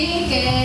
que